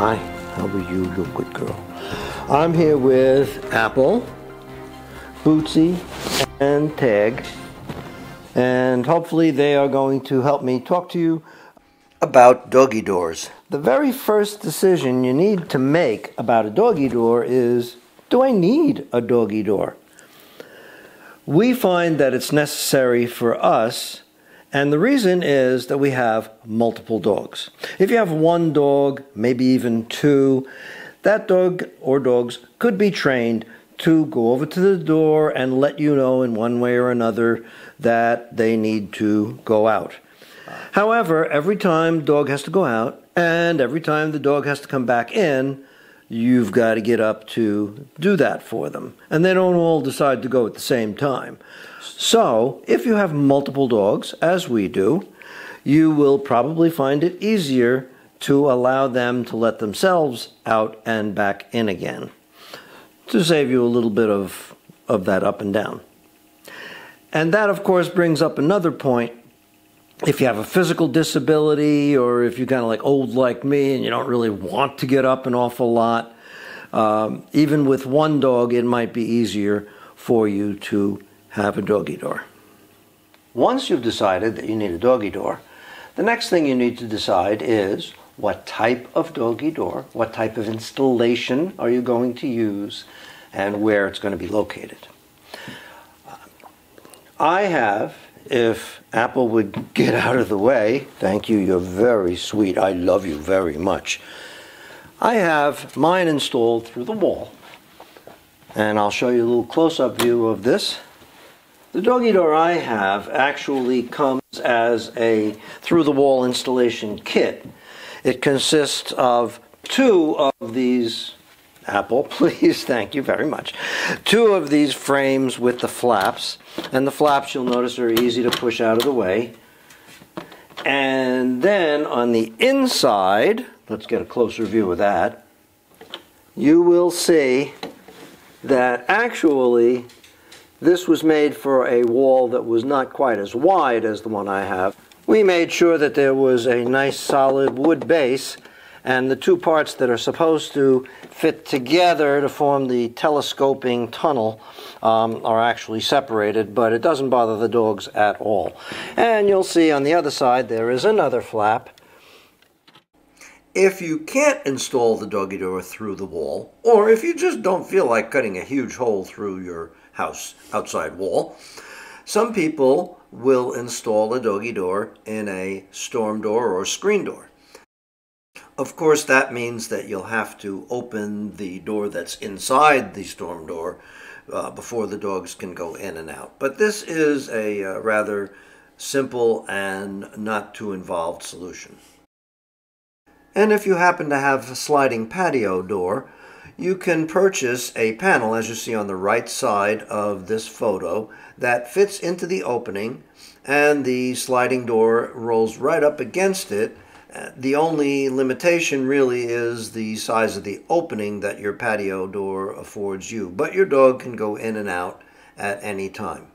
Hi, how are you, you good girl? I'm here with Apple, Bootsy, and Tag, and hopefully they are going to help me talk to you about doggy doors. The very first decision you need to make about a doggy door is, do I need a doggy door? We find that it's necessary for us and the reason is that we have multiple dogs. If you have one dog, maybe even two, that dog or dogs could be trained to go over to the door and let you know in one way or another that they need to go out. However, every time dog has to go out and every time the dog has to come back in, you've got to get up to do that for them. And they don't all decide to go at the same time. So, if you have multiple dogs, as we do, you will probably find it easier to allow them to let themselves out and back in again to save you a little bit of, of that up and down. And that, of course, brings up another point. If you have a physical disability or if you're kind of like old like me and you don't really want to get up an awful lot, um, even with one dog, it might be easier for you to have a doggy door. Once you've decided that you need a doggy door, the next thing you need to decide is what type of doggy door, what type of installation are you going to use, and where it's going to be located. I have, if Apple would get out of the way, thank you, you're very sweet, I love you very much. I have mine installed through the wall, and I'll show you a little close-up view of this. The doggy door I have actually comes as a through-the-wall installation kit. It consists of two of these Apple, please, thank you very much. Two of these frames with the flaps, and the flaps you'll notice are easy to push out of the way. And then on the inside, let's get a closer view of that, you will see that actually this was made for a wall that was not quite as wide as the one I have. We made sure that there was a nice solid wood base and the two parts that are supposed to fit together to form the telescoping tunnel um, are actually separated, but it doesn't bother the dogs at all. And you'll see on the other side there is another flap. If you can't install the doggy door through the wall, or if you just don't feel like cutting a huge hole through your house outside wall, some people will install a doggy door in a storm door or screen door. Of course, that means that you'll have to open the door that's inside the storm door uh, before the dogs can go in and out. But this is a uh, rather simple and not too involved solution. And if you happen to have a sliding patio door, you can purchase a panel, as you see on the right side of this photo, that fits into the opening and the sliding door rolls right up against it the only limitation really is the size of the opening that your patio door affords you, but your dog can go in and out at any time.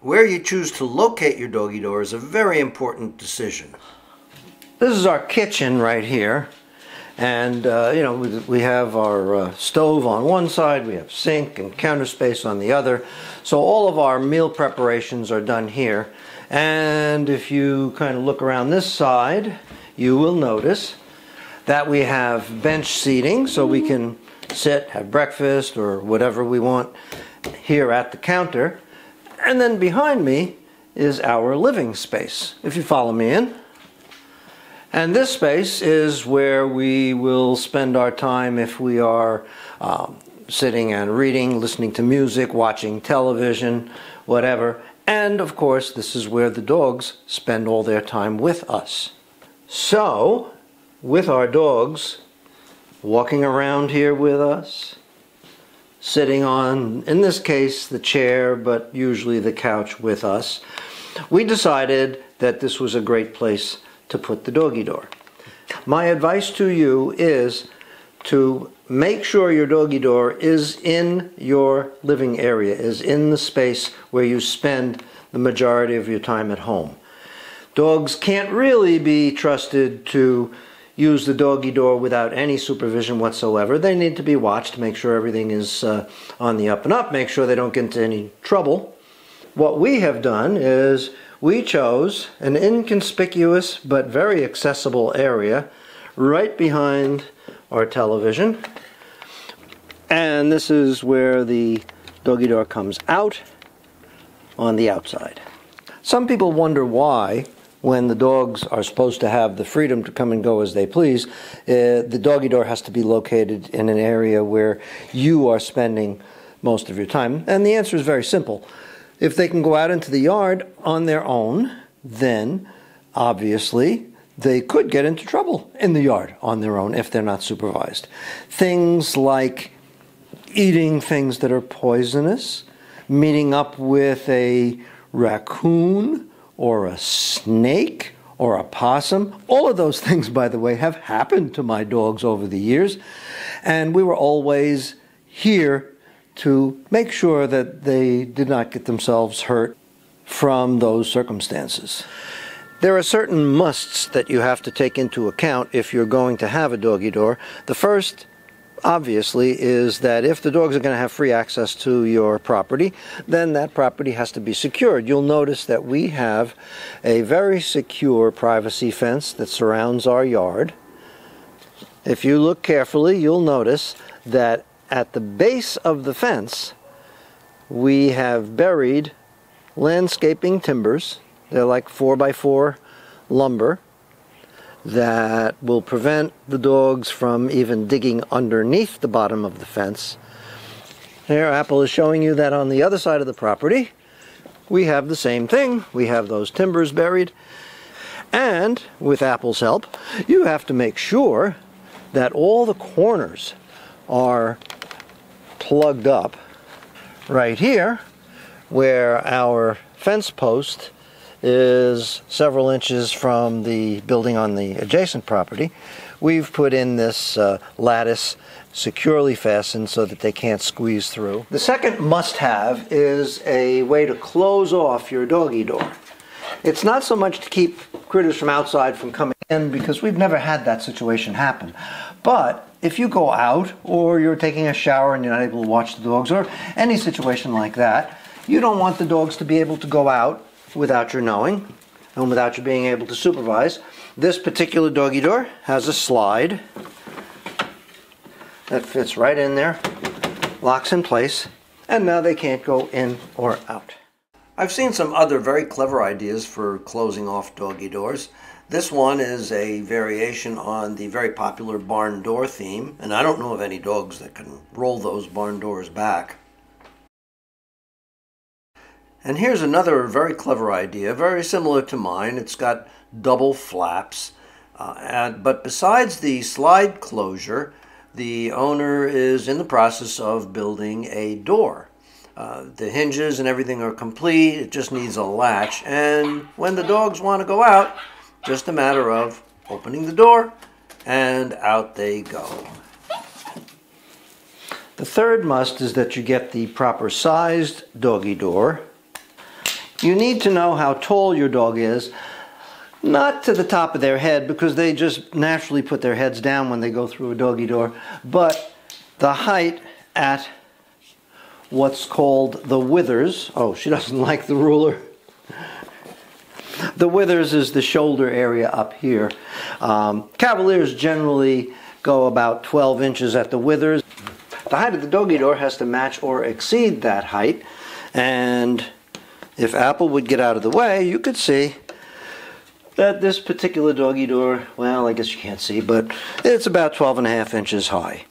Where you choose to locate your doggy door is a very important decision. This is our kitchen right here. And, uh, you know, we, have our uh, stove on one side, we have sink and counter space on the other. So all of our meal preparations are done here. And if you kind of look around this side, you will notice that we have bench seating so we can sit, have breakfast, or whatever we want here at the counter. And then behind me is our living space, if you follow me in. And this space is where we will spend our time if we are um, sitting and reading, listening to music, watching television, whatever. And of course, this is where the dogs spend all their time with us. So, with our dogs walking around here with us, sitting on, in this case, the chair, but usually the couch with us, we decided that this was a great place to put the doggy door. My advice to you is to make sure your doggy door is in your living area, is in the space where you spend the majority of your time at home. Dogs can't really be trusted to use the doggy door without any supervision whatsoever. They need to be watched to make sure everything is uh, on the up and up, make sure they don't get into any trouble. What we have done is we chose an inconspicuous but very accessible area right behind our television. And this is where the doggy door comes out on the outside. Some people wonder why when the dogs are supposed to have the freedom to come and go as they please, uh, the doggy door has to be located in an area where you are spending most of your time. And the answer is very simple. If they can go out into the yard on their own, then obviously they could get into trouble in the yard on their own if they're not supervised. Things like eating things that are poisonous, meeting up with a raccoon or a snake or a possum. All of those things, by the way, have happened to my dogs over the years. And we were always here to make sure that they did not get themselves hurt from those circumstances. There are certain musts that you have to take into account if you're going to have a doggy door. The first obviously is that if the dogs are going to have free access to your property, then that property has to be secured. You'll notice that we have a very secure privacy fence that surrounds our yard. If you look carefully, you'll notice that at the base of the fence, we have buried landscaping timbers. They're like 4 by 4 lumber that will prevent the dogs from even digging underneath the bottom of the fence. Here, Apple is showing you that on the other side of the property, we have the same thing. We have those timbers buried. And with Apple's help, you have to make sure that all the corners are plugged up right here where our fence post is several inches from the building on the adjacent property. We've put in this uh, lattice securely fastened so that they can't squeeze through. The second must-have is a way to close off your doggy door. It's not so much to keep critters from outside from coming in because we've never had that situation happen. But if you go out or you're taking a shower and you're not able to watch the dogs or any situation like that, you don't want the dogs to be able to go out without your knowing and without you being able to supervise. This particular doggy door has a slide that fits right in there, locks in place, and now they can't go in or out. I've seen some other very clever ideas for closing off doggy doors. This one is a variation on the very popular barn door theme, and I don't know of any dogs that can roll those barn doors back. And here's another very clever idea, very similar to mine. It's got double flaps. Uh, and, but besides the slide closure, the owner is in the process of building a door. Uh, the hinges and everything are complete. It just needs a latch. And when the dogs want to go out, just a matter of opening the door and out they go. The third must is that you get the proper sized doggy door you need to know how tall your dog is, not to the top of their head because they just naturally put their heads down when they go through a doggy door, but the height at what's called the withers. Oh, she doesn't like the ruler. The withers is the shoulder area up here. Um, Cavaliers generally go about 12 inches at the withers. The height of the doggy door has to match or exceed that height, and if Apple would get out of the way, you could see that this particular doggy door, well, I guess you can't see, but it's about 12 and a half inches high.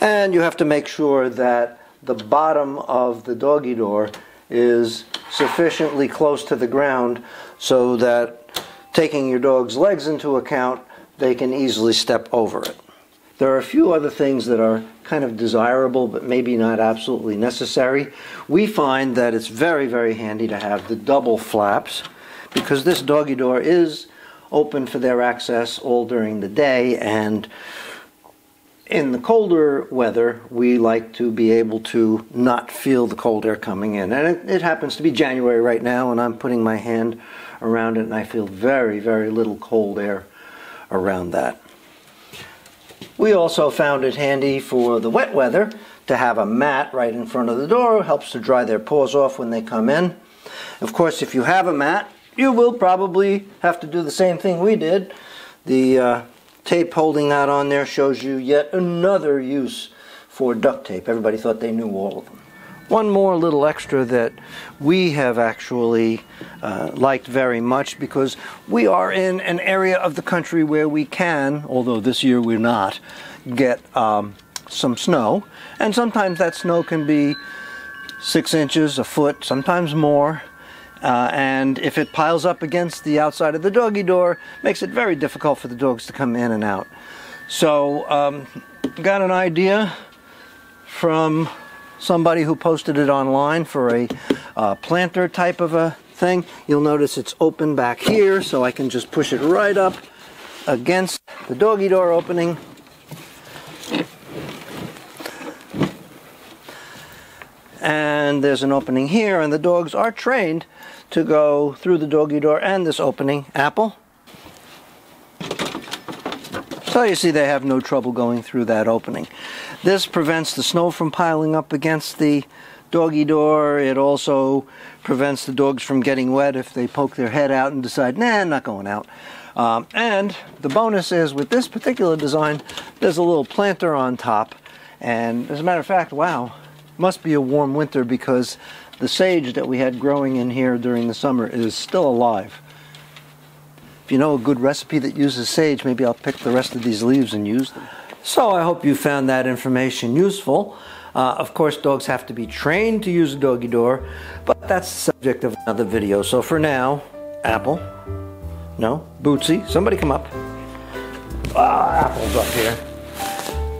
And you have to make sure that the bottom of the doggy door is sufficiently close to the ground so that taking your dog's legs into account, they can easily step over it. There are a few other things that are kind of desirable but maybe not absolutely necessary. We find that it's very, very handy to have the double flaps because this doggy door is open for their access all during the day and in the colder weather, we like to be able to not feel the cold air coming in. And it, it, happens to be January right now, and I'm putting my hand around it, and I feel very, very little cold air around that. We also found it handy for the wet weather to have a mat right in front of the door. Helps to dry their paws off when they come in. Of course, if you have a mat, you will probably have to do the same thing we did. The uh, tape holding that on there shows you yet another use for duct tape. Everybody thought they knew all of them. One more little extra that we have actually uh, liked very much because we are in an area of the country where we can, although this year we're not, get um, some snow. And sometimes that snow can be six inches, a foot, sometimes more. Uh, and if it piles up against the outside of the doggy door, makes it very difficult for the dogs to come in and out. So, um, got an idea from somebody who posted it online for a uh, planter type of a thing. You'll notice it's open back here, so I can just push it right up against the doggy door opening. And there's an opening here, and the dogs are trained to go through the doggy door and this opening. Apple. So you see they have no trouble going through that opening. This prevents the snow from piling up against the doggy door. It also prevents the dogs from getting wet if they poke their head out and decide, nah, I'm not going out. Um, and the bonus is with this particular design, there's a little planter on top. And as a matter of fact, wow, must be a warm winter because the sage that we had growing in here during the summer is still alive. If you know a good recipe that uses sage, maybe I'll pick the rest of these leaves and use them. So I hope you found that information useful. Uh, of course, dogs have to be trained to use a doggy door, but that's the subject of another video. So for now, Apple, no, Bootsy, somebody come up. Ah, Apple's up here.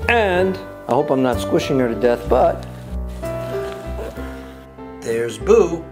And I hope I'm not squishing her to death, but there's Boo.